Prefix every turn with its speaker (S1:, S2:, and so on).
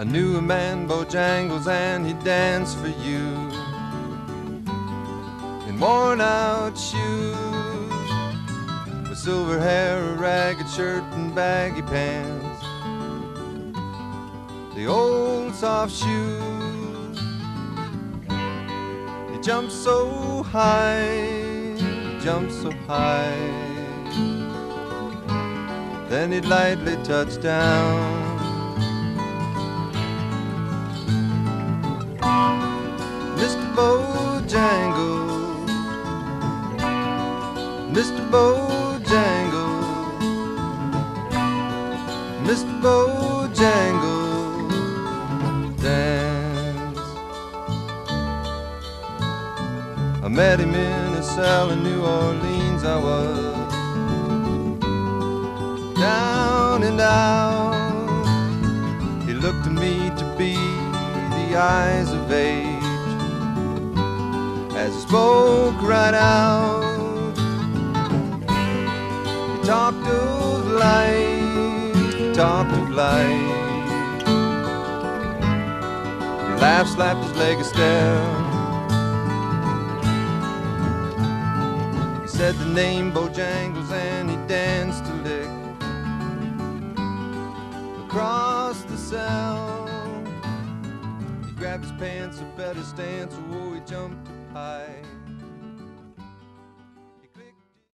S1: I knew a man, Bojangles, and he danced for you in worn out shoes with silver hair, a ragged shirt, and baggy pants. The old soft shoes. He jumped so high, jumped so high. Then he'd lightly touch down. Bojangles, Mr. Bojangles, Mr. Bojangles, dance. I met him in a cell in New Orleans. I was down and out. He looked to me to be the eyes of age spoke right out. He talked of life, he talked of life. He laughed, slapped his leg a step. He said the name Bojangles and he danced a lick across the cell. He grabbed his pants, a better stance, oh, he jumped high.